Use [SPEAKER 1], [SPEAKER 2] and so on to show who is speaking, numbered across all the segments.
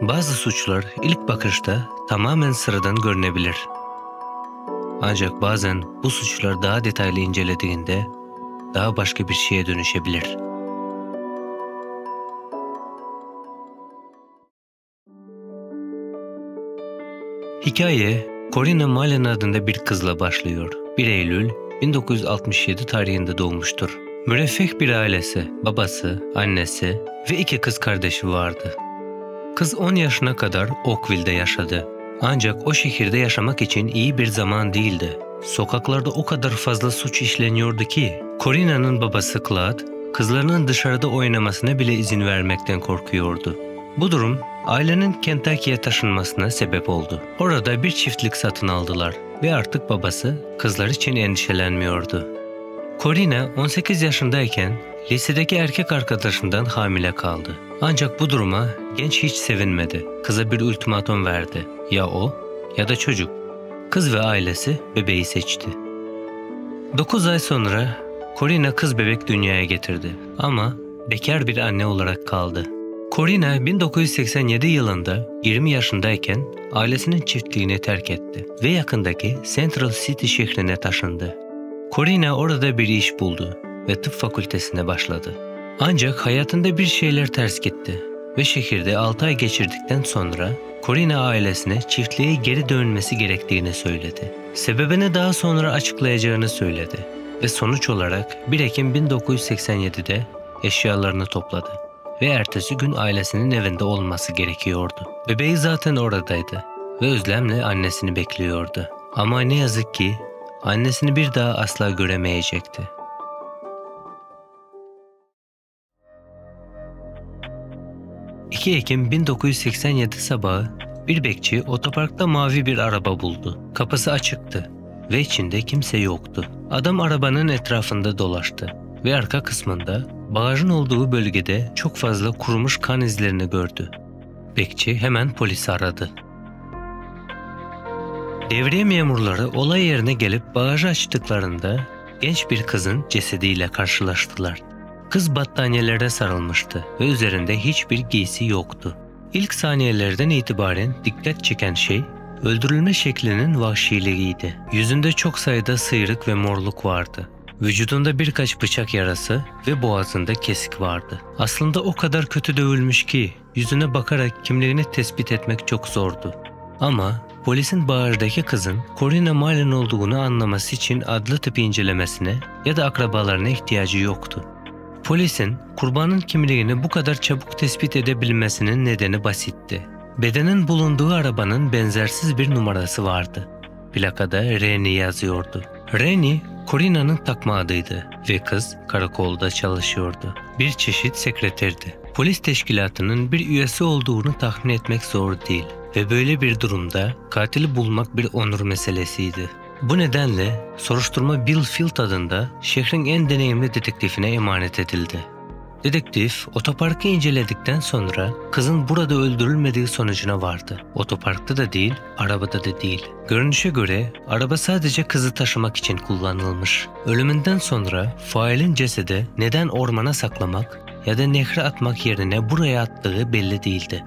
[SPEAKER 1] Bazı suçlar ilk bakışta tamamen sıradan görünebilir. Ancak bazen bu suçlar daha detaylı incelediğinde daha başka bir şeye dönüşebilir. Hikaye, Corina Malen adında bir kızla başlıyor. 1 Eylül 1967 tarihinde doğmuştur. Müreffeh bir ailesi, babası, annesi ve iki kız kardeşi vardı. Kız 10 yaşına kadar Oakville'de yaşadı. Ancak o şehirde yaşamak için iyi bir zaman değildi. Sokaklarda o kadar fazla suç işleniyordu ki, Corina'nın babası Claude, kızlarının dışarıda oynamasına bile izin vermekten korkuyordu. Bu durum ailenin Kentucky'ye taşınmasına sebep oldu. Orada bir çiftlik satın aldılar ve artık babası kızlar için endişelenmiyordu. Corina 18 yaşındayken lisedeki erkek arkadaşından hamile kaldı. Ancak bu duruma genç hiç sevinmedi. Kıza bir ultimatum verdi. Ya o ya da çocuk. Kız ve ailesi bebeği seçti. 9 ay sonra Corina kız bebek dünyaya getirdi ama bekar bir anne olarak kaldı. Corina 1987 yılında 20 yaşındayken ailesinin çiftliğini terk etti ve yakındaki Central City şehrine taşındı. Corina orada bir iş buldu ve tıp fakültesine başladı. Ancak hayatında bir şeyler ters gitti ve şehirde 6 ay geçirdikten sonra Corina ailesine çiftliğe geri dönmesi gerektiğini söyledi. Sebebini daha sonra açıklayacağını söyledi ve sonuç olarak 1 Ekim 1987'de eşyalarını topladı ve ertesi gün ailesinin evinde olması gerekiyordu. Bebeği zaten oradaydı ve özlemle annesini bekliyordu. Ama ne yazık ki annesini bir daha asla göremeyecekti. ...2 Ekim 1987 sabahı bir bekçi otoparkta mavi bir araba buldu. Kapısı açıktı ve içinde kimse yoktu. Adam arabanın etrafında dolaştı ve arka kısmında bagajın olduğu bölgede çok fazla kurumuş kan izlerini gördü. Bekçi hemen polisi aradı. Devriye memurları olay yerine gelip bagajı açtıklarında genç bir kızın cesediyle karşılaştılar. Kız battaniyelere sarılmıştı ve üzerinde hiçbir giysi yoktu. İlk saniyelerden itibaren dikkat çeken şey öldürülme şeklinin vahşiliğiydi. Yüzünde çok sayıda sıyrık ve morluk vardı. Vücudunda birkaç bıçak yarası ve boğazında kesik vardı. Aslında o kadar kötü dövülmüş ki yüzüne bakarak kimliğini tespit etmek çok zordu. Ama polisin bağırdaki kızın Corina Malen olduğunu anlaması için adlı tıp incelemesine ya da akrabalarına ihtiyacı yoktu. Polisin kurbanın kimliğini bu kadar çabuk tespit edebilmesinin nedeni basitti. Bedenin bulunduğu arabanın benzersiz bir numarası vardı. Plakada Reni yazıyordu. Reni, Corina'nın takma adıydı ve kız karakolda çalışıyordu. Bir çeşit sekreterdi. Polis teşkilatının bir üyesi olduğunu tahmin etmek zor değil ve böyle bir durumda katili bulmak bir onur meselesiydi. Bu nedenle soruşturma Bill Field adında şehrin en deneyimli dedektifine emanet edildi. Dedektif otoparkı inceledikten sonra kızın burada öldürülmediği sonucuna vardı. Otoparkta da değil, arabada da değil. Görünüşe göre araba sadece kızı taşımak için kullanılmış. Ölümünden sonra failin cesedi neden ormana saklamak ya da nehre atmak yerine buraya attığı belli değildi.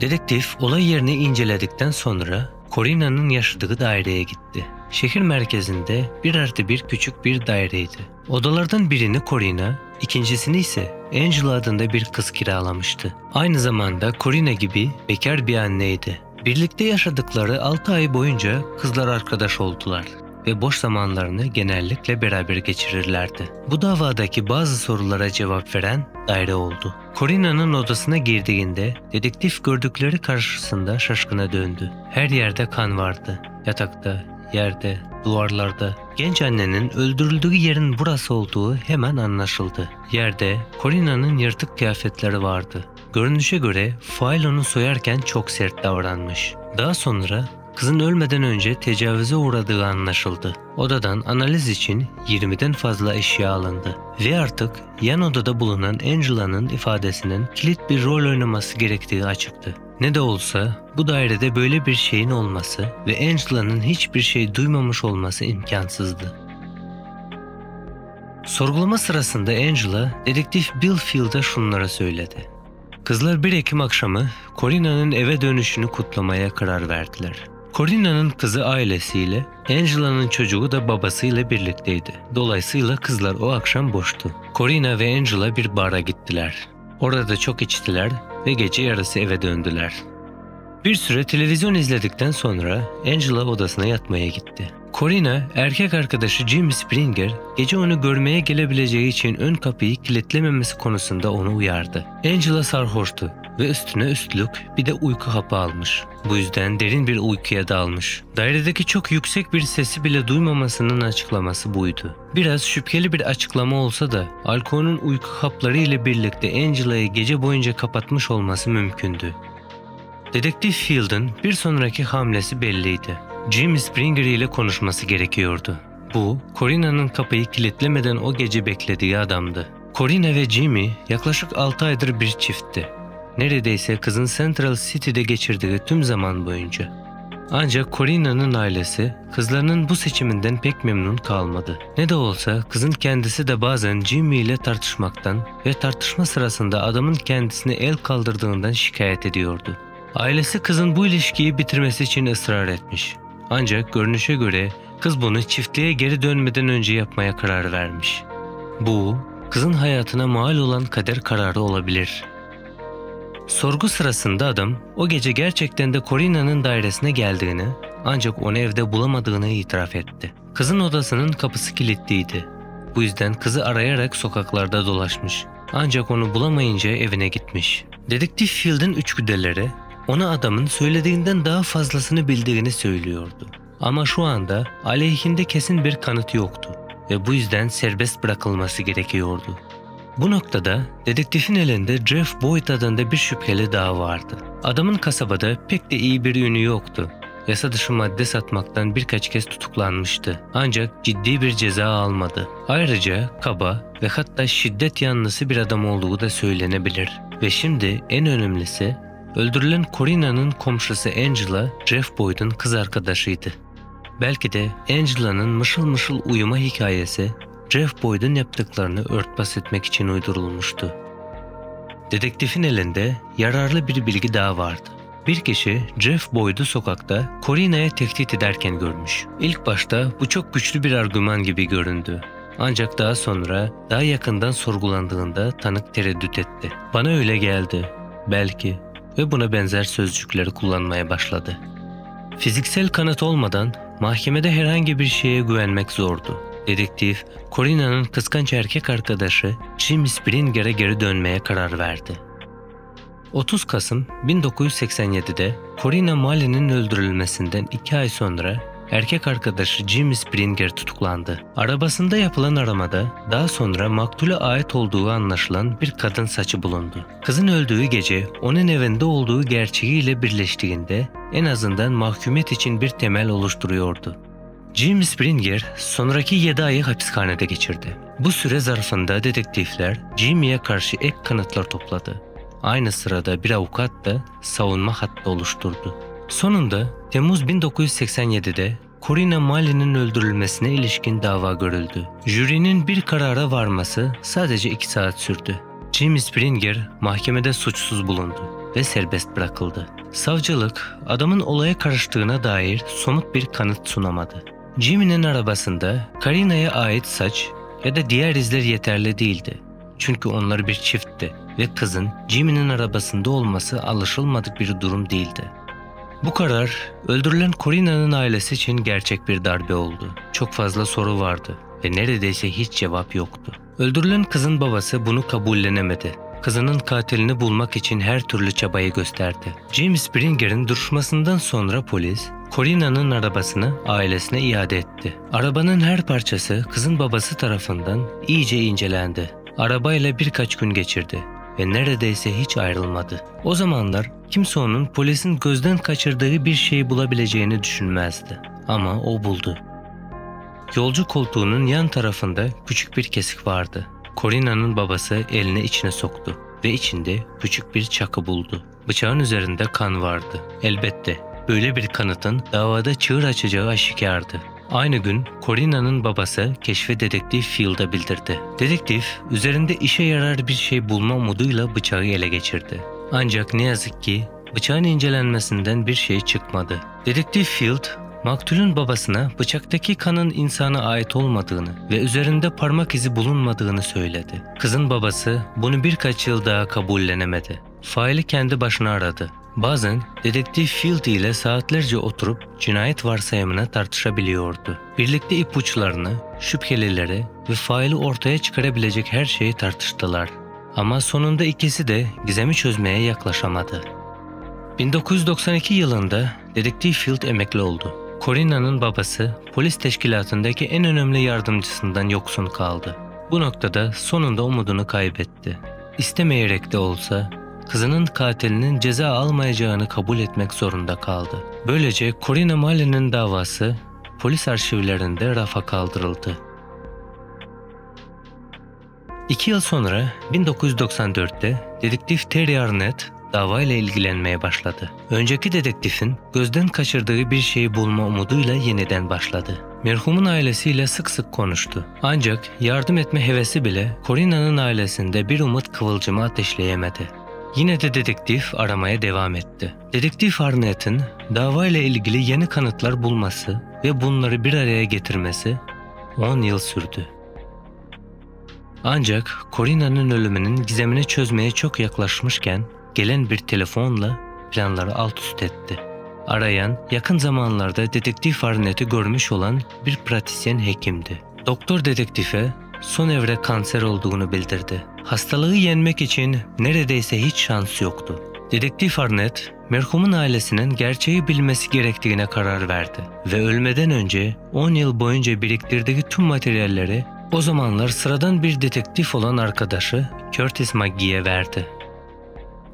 [SPEAKER 1] Dedektif olay yerini inceledikten sonra Corina'nın yaşadığı daireye gitti. Şehir merkezinde bir artı bir küçük bir daireydi. Odalardan birini Corina, ikincisini ise Angela adında bir kız kiralamıştı. Aynı zamanda Corina gibi bekar bir anneydi. Birlikte yaşadıkları 6 ay boyunca kızlar arkadaş oldular ve boş zamanlarını genellikle beraber geçirirlerdi. Bu davadaki bazı sorulara cevap veren daire oldu. Corina'nın odasına girdiğinde dedektif gördükleri karşısında şaşkına döndü. Her yerde kan vardı. Yatakta, yerde, duvarlarda. Genç annenin öldürüldüğü yerin burası olduğu hemen anlaşıldı. Yerde Corina'nın yırtık kıyafetleri vardı. Görünüşe göre fail onu soyarken çok sert davranmış. Daha sonra Kızın ölmeden önce tecavüze uğradığı anlaşıldı. Odadan analiz için 20'den fazla eşya alındı ve artık yan odada bulunan Angela'nın ifadesinin kilit bir rol oynaması gerektiği açıktı. Ne de olsa bu dairede böyle bir şeyin olması ve Angela'nın hiçbir şey duymamış olması imkansızdı. Sorgulama sırasında Angela, dedektif Bill Field'a şunları söyledi. Kızlar 1 Ekim akşamı Corina'nın eve dönüşünü kutlamaya karar verdiler. Corina'nın kızı ailesiyle, Angela'nın çocuğu da babasıyla birlikteydi. Dolayısıyla kızlar o akşam boştu. Corina ve Angela bir bara gittiler. Orada çok içtiler ve gece yarısı eve döndüler. Bir süre televizyon izledikten sonra Angela odasına yatmaya gitti. Corina, erkek arkadaşı Jim Springer, gece onu görmeye gelebileceği için ön kapıyı kilitlememesi konusunda onu uyardı. Angela sarhoştu ve üstüne üstlük bir de uyku hapı almış. Bu yüzden derin bir uykuya dalmış. Dairedeki çok yüksek bir sesi bile duymamasının açıklaması buydu. Biraz şüpheli bir açıklama olsa da alkolün uyku hapları ile birlikte Angela'yı gece boyunca kapatmış olması mümkündü. Dedektif Field'ın bir sonraki hamlesi belliydi. Jim Springer ile konuşması gerekiyordu. Bu, Corina'nın kapıyı kilitlemeden o gece beklediği adamdı. Corina ve Jimmy yaklaşık 6 aydır bir çiftti. Neredeyse kızın Central City'de geçirdiği tüm zaman boyunca. Ancak Corina'nın ailesi kızlarının bu seçiminden pek memnun kalmadı. Ne de olsa kızın kendisi de bazen Jimmy ile tartışmaktan ve tartışma sırasında adamın kendisine el kaldırdığından şikayet ediyordu. Ailesi kızın bu ilişkiyi bitirmesi için ısrar etmiş. Ancak görünüşe göre kız bunu çiftliğe geri dönmeden önce yapmaya karar vermiş. Bu, kızın hayatına mal olan kader kararı olabilir. Sorgu sırasında adam o gece gerçekten de Corina'nın dairesine geldiğini ancak onu evde bulamadığını itiraf etti. Kızın odasının kapısı kilitliydi. Bu yüzden kızı arayarak sokaklarda dolaşmış. Ancak onu bulamayınca evine gitmiş. Dedektif Field'in üçgüdeleri ona adamın söylediğinden daha fazlasını bildiğini söylüyordu. Ama şu anda aleyhinde kesin bir kanıt yoktu ve bu yüzden serbest bırakılması gerekiyordu. Bu noktada dedektifin elinde Jeff Boyd adında bir şüpheli daha vardı. Adamın kasabada pek de iyi bir ünü yoktu. Yasa dışı madde satmaktan birkaç kez tutuklanmıştı. Ancak ciddi bir ceza almadı. Ayrıca kaba ve hatta şiddet yanlısı bir adam olduğu da söylenebilir. Ve şimdi en önemlisi öldürülen Corina'nın komşusu Angela, Jeff Boyd'un kız arkadaşıydı. Belki de Angela'nın mışıl mışıl uyuma hikayesi Jeff Boyd'un yaptıklarını örtbas etmek için uydurulmuştu. Dedektifin elinde yararlı bir bilgi daha vardı. Bir kişi Jeff Boyd'u sokakta Corina'ya tehdit ederken görmüş. İlk başta bu çok güçlü bir argüman gibi göründü. Ancak daha sonra daha yakından sorgulandığında tanık tereddüt etti. Bana öyle geldi. Belki ve buna benzer sözcükleri kullanmaya başladı. Fiziksel kanıt olmadan mahkemede herhangi bir şeye güvenmek zordu. Dedektif, Corina'nın kıskanç erkek arkadaşı Jim Springer'e geri dönmeye karar verdi. 30 Kasım 1987'de Corina Malley'nin öldürülmesinden iki ay sonra erkek arkadaşı Jim Springer tutuklandı. Arabasında yapılan aramada daha sonra maktule ait olduğu anlaşılan bir kadın saçı bulundu. Kızın öldüğü gece onun evinde olduğu gerçeğiyle birleştiğinde en azından mahkumiyet için bir temel oluşturuyordu. Jim Springer sonraki 7 ayı hapishanede geçirdi. Bu süre zarfında dedektifler Jimmy'ye karşı ek kanıtlar topladı. Aynı sırada bir avukat da savunma hattı oluşturdu. Sonunda Temmuz 1987'de Corina Malley'nin öldürülmesine ilişkin dava görüldü. Jürinin bir karara varması sadece 2 saat sürdü. Jim Springer mahkemede suçsuz bulundu ve serbest bırakıldı. Savcılık adamın olaya karıştığına dair somut bir kanıt sunamadı. Jimmy'nin arabasında Karina'ya ait saç ya da diğer izler yeterli değildi. Çünkü onlar bir çiftti ve kızın Jimmy'nin arabasında olması alışılmadık bir durum değildi. Bu karar öldürülen Corina'nın ailesi için gerçek bir darbe oldu. Çok fazla soru vardı ve neredeyse hiç cevap yoktu. Öldürülen kızın babası bunu kabullenemedi. Kızının katilini bulmak için her türlü çabayı gösterdi. James Springer'in duruşmasından sonra polis, Corina'nın arabasını ailesine iade etti. Arabanın her parçası kızın babası tarafından iyice incelendi. Arabayla birkaç gün geçirdi ve neredeyse hiç ayrılmadı. O zamanlar kimse onun polisin gözden kaçırdığı bir şey bulabileceğini düşünmezdi. Ama o buldu. Yolcu koltuğunun yan tarafında küçük bir kesik vardı. Corina'nın babası elini içine soktu ve içinde küçük bir çakı buldu. Bıçağın üzerinde kan vardı. Elbette böyle bir kanıtın davada çığır açacağı aşikardı. Aynı gün Corina'nın babası keşfe dedektif Field'a bildirdi. Dedektif üzerinde işe yarar bir şey bulma umuduyla bıçağı ele geçirdi. Ancak ne yazık ki bıçağın incelenmesinden bir şey çıkmadı. Dedektif Field, maktulün babasına bıçaktaki kanın insana ait olmadığını ve üzerinde parmak izi bulunmadığını söyledi. Kızın babası bunu birkaç yıl daha kabullenemedi. Faili kendi başına aradı. Bazen dedektif Field ile saatlerce oturup cinayet varsayımını tartışabiliyordu. Birlikte ipuçlarını, şüphelileri ve faili ortaya çıkarabilecek her şeyi tartıştılar. Ama sonunda ikisi de gizemi çözmeye yaklaşamadı. 1992 yılında Dedektif Field emekli oldu. Corina'nın babası polis teşkilatındaki en önemli yardımcısından yoksun kaldı. Bu noktada sonunda umudunu kaybetti. İstemeyerek de olsa kızının katilinin ceza almayacağını kabul etmek zorunda kaldı. Böylece Corina Malley'nin davası polis arşivlerinde rafa kaldırıldı. İki yıl sonra 1994'te dedektif Terry Arnett davayla ilgilenmeye başladı. Önceki dedektifin gözden kaçırdığı bir şeyi bulma umuduyla yeniden başladı. Merhumun ailesiyle sık sık konuştu. Ancak yardım etme hevesi bile Corina'nın ailesinde bir umut kıvılcımı ateşleyemedi. Yine de dedektif aramaya devam etti. Dedektif Arnett'in davayla ilgili yeni kanıtlar bulması ve bunları bir araya getirmesi 10 yıl sürdü. Ancak Corina'nın ölümünün gizemini çözmeye çok yaklaşmışken gelen bir telefonla planları alt üst etti. Arayan yakın zamanlarda dedektif Arnett'i görmüş olan bir pratisyen hekimdi. Doktor dedektife son evre kanser olduğunu bildirdi. Hastalığı yenmek için neredeyse hiç şans yoktu. Dedektif Arnett, merhumun ailesinin gerçeği bilmesi gerektiğine karar verdi ve ölmeden önce 10 yıl boyunca biriktirdiği tüm materyalleri o zamanlar sıradan bir dedektif olan arkadaşı Curtis McGee'ye verdi.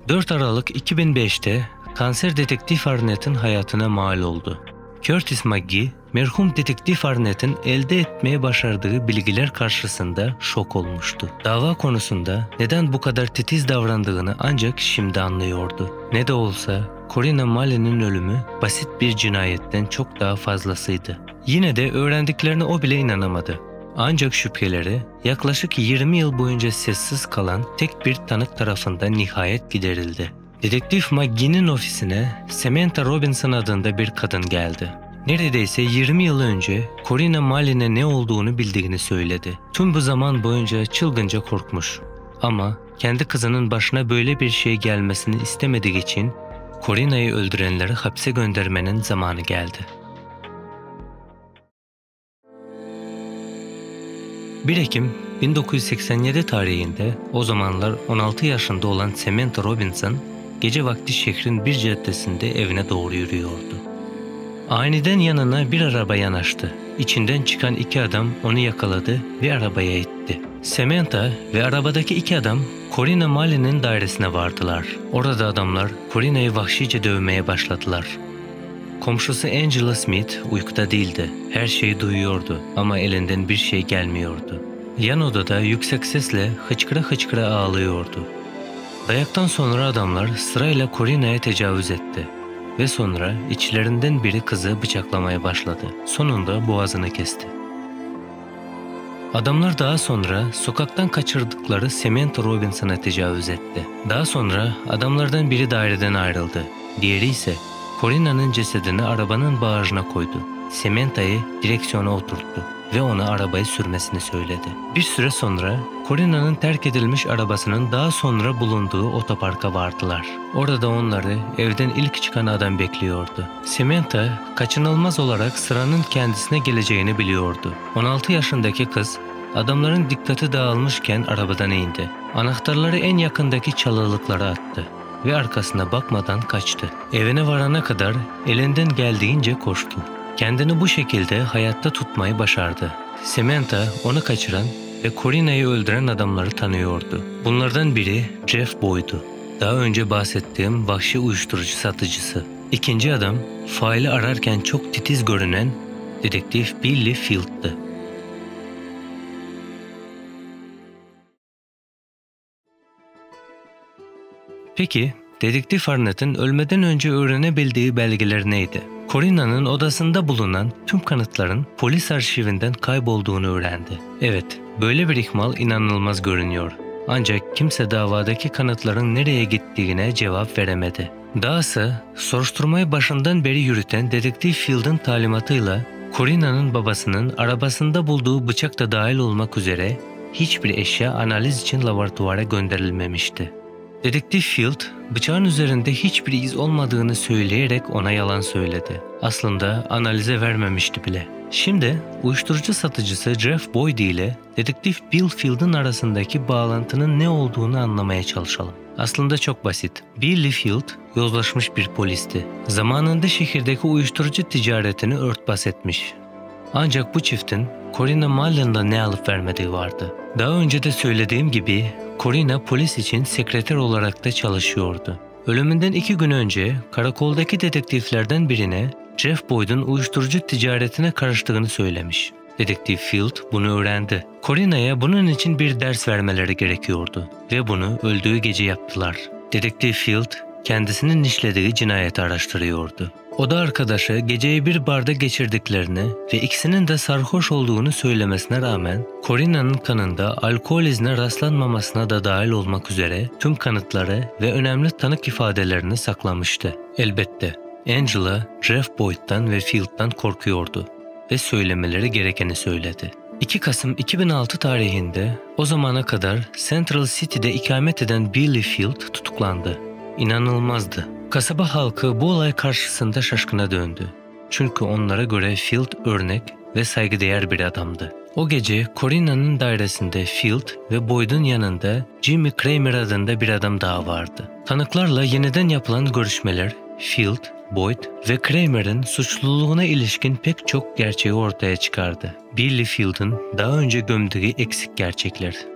[SPEAKER 1] 4 Aralık 2005'te kanser dedektif Arnett'in hayatına mal oldu. Curtis McGee, merhum dedektif Arnett'in elde etmeye başardığı bilgiler karşısında şok olmuştu. Dava konusunda neden bu kadar titiz davrandığını ancak şimdi anlıyordu. Ne de olsa Corina Malley'nin ölümü basit bir cinayetten çok daha fazlasıydı. Yine de öğrendiklerine o bile inanamadı. Ancak şüpheleri yaklaşık 20 yıl boyunca sessiz kalan tek bir tanık tarafından nihayet giderildi. Dedektif McGee'nin ofisine Samantha Robinson adında bir kadın geldi. Neredeyse 20 yıl önce Corina Malley'ne ne olduğunu bildiğini söyledi. Tüm bu zaman boyunca çılgınca korkmuş. Ama kendi kızının başına böyle bir şey gelmesini istemediği için Corina'yı öldürenleri hapse göndermenin zamanı geldi. 1 Ekim 1987 tarihinde o zamanlar 16 yaşında olan Samantha Robinson gece vakti şehrin bir caddesinde evine doğru yürüyordu. Aniden yanına bir araba yanaştı. İçinden çıkan iki adam onu yakaladı ve arabaya itti. Samantha ve arabadaki iki adam Corina Malley'nin dairesine vardılar. Orada adamlar Corina'yı vahşice dövmeye başladılar. Komşusu Angela Smith uykuda değildi. Her şeyi duyuyordu ama elinden bir şey gelmiyordu. Yan odada yüksek sesle hıçkıra hıçkıra ağlıyordu. Dayaktan sonra adamlar sırayla Corina'ya tecavüz etti ve sonra içlerinden biri kızı bıçaklamaya başladı. Sonunda boğazını kesti. Adamlar daha sonra sokaktan kaçırdıkları Samantha Robinson'a tecavüz etti. Daha sonra adamlardan biri daireden ayrıldı. Diğeri ise Corina'nın cesedini arabanın bağrına koydu. Samantha'yı direksiyona oturttu ve ona arabayı sürmesini söyledi. Bir süre sonra Corina'nın terk edilmiş arabasının daha sonra bulunduğu otoparka vardılar. Orada onları evden ilk çıkan adam bekliyordu. Samantha kaçınılmaz olarak sıranın kendisine geleceğini biliyordu. 16 yaşındaki kız adamların dikkati dağılmışken arabadan indi. Anahtarları en yakındaki çalılıklara attı ve arkasına bakmadan kaçtı. Evine varana kadar elinden geldiğince koştu. Kendini bu şekilde hayatta tutmayı başardı. Samantha onu kaçıran ve Corina'yı öldüren adamları tanıyordu. Bunlardan biri Jeff Boyd'u. Daha önce bahsettiğim vahşi uyuşturucu satıcısı. İkinci adam faili ararken çok titiz görünen dedektif Billy Field'dı. Peki dedektif Arnett'in ölmeden önce öğrenebildiği belgeler neydi? Corina'nın odasında bulunan tüm kanıtların polis arşivinden kaybolduğunu öğrendi. Evet, böyle bir ihmal inanılmaz görünüyor. Ancak kimse davadaki kanıtların nereye gittiğine cevap veremedi. Dahası soruşturmayı başından beri yürüten dedektif Field'ın talimatıyla Corina'nın babasının arabasında bulduğu bıçak da dahil olmak üzere hiçbir eşya analiz için laboratuvara gönderilmemişti. Dedektif Field, bıçağın üzerinde hiçbir iz olmadığını söyleyerek ona yalan söyledi. Aslında analize vermemişti bile. Şimdi uyuşturucu satıcısı Jeff Boyd ile dedektif Bill Field'ın arasındaki bağlantının ne olduğunu anlamaya çalışalım. Aslında çok basit. Billy Field yozlaşmış bir polisti. Zamanında şehirdeki uyuşturucu ticaretini örtbas etmiş. Ancak bu çiftin Corina Mullen'da ne alıp vermediği vardı. Daha önce de söylediğim gibi Corina polis için sekreter olarak da çalışıyordu. Ölümünden iki gün önce karakoldaki dedektiflerden birine Jeff Boyd'un uyuşturucu ticaretine karıştığını söylemiş. Dedektif Field bunu öğrendi. Corina'ya bunun için bir ders vermeleri gerekiyordu ve bunu öldüğü gece yaptılar. Dedektif Field kendisinin işlediği cinayeti araştırıyordu. Oda arkadaşı geceyi bir barda geçirdiklerini ve ikisinin de sarhoş olduğunu söylemesine rağmen Corina'nın kanında alkol izine rastlanmamasına da dahil olmak üzere tüm kanıtları ve önemli tanık ifadelerini saklamıştı. Elbette Angela, Jeff Boyd'dan ve Field'dan korkuyordu ve söylemeleri gerekeni söyledi. 2 Kasım 2006 tarihinde o zamana kadar Central City'de ikamet eden Billy Field tutuklandı. İnanılmazdı. Kasaba halkı bu olay karşısında şaşkına döndü. Çünkü onlara göre Field örnek ve saygıdeğer bir adamdı. O gece Corina'nın dairesinde Field ve Boyd'un yanında Jimmy Kramer adında bir adam daha vardı. Tanıklarla yeniden yapılan görüşmeler Field, Boyd ve Kramer'ın suçluluğuna ilişkin pek çok gerçeği ortaya çıkardı. Billy Field'ın daha önce gömdüğü eksik gerçekler.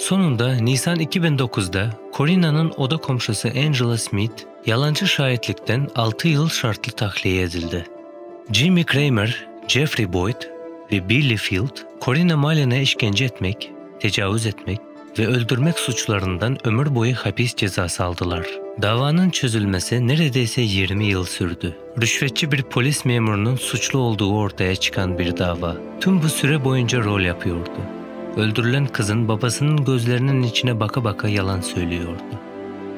[SPEAKER 1] Sonunda Nisan 2009'da Corina'nın oda komşusu Angela Smith yalancı şahitlikten 6 yıl şartlı tahliye edildi. Jimmy Kramer, Jeffrey Boyd ve Billy Field, Corina Mullen'e işkence etmek, tecavüz etmek ve öldürmek suçlarından ömür boyu hapis cezası aldılar. Davanın çözülmesi neredeyse 20 yıl sürdü. Rüşvetçi bir polis memurunun suçlu olduğu ortaya çıkan bir dava. Tüm bu süre boyunca rol yapıyordu. Öldürülen kızın babasının gözlerinin içine baka baka yalan söylüyordu.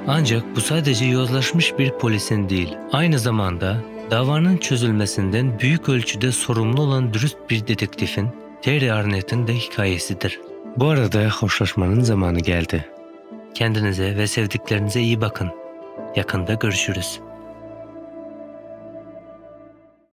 [SPEAKER 1] Ancak bu sadece yozlaşmış bir polisin değil, aynı zamanda davanın çözülmesinden büyük ölçüde sorumlu olan dürüst bir dedektifin, Terry Arnett'in de hikayesidir. Bu arada hoşlaşmanın zamanı geldi. Kendinize ve sevdiklerinize iyi bakın. Yakında görüşürüz.